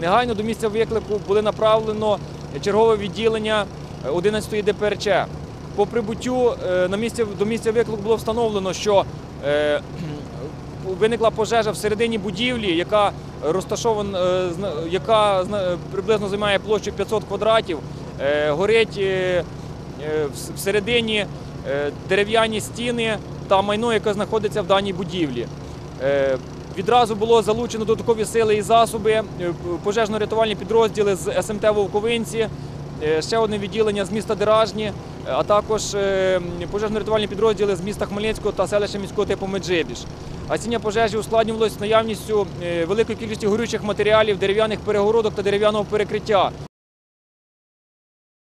негайно до місця виклику були направлено чергове відділення 11-ї ДПРЧ. По прибуттю е, до місця виклику було встановлено, що е, виникла пожежа всередині будівлі, яка розташована, е, яка приблизно займає площу 500 квадратів. Е, Горить е, е, всередині е, дерев'яні стіни та майно, яке знаходиться в даній будівлі. Е, Відразу було залучено додаткові сили і засоби, е, пожежно-рятувальні підрозділи з СМТ Вовковинці, е, ще одне відділення з міста Деражні, а також пожежно-рятувальні підрозділи з міста Хмельницького та селища міського типу Меджибіж. Гасіння пожежі ускладнювалось наявністю великої кількості горючих матеріалів, дерев'яних перегородок та дерев'яного перекриття.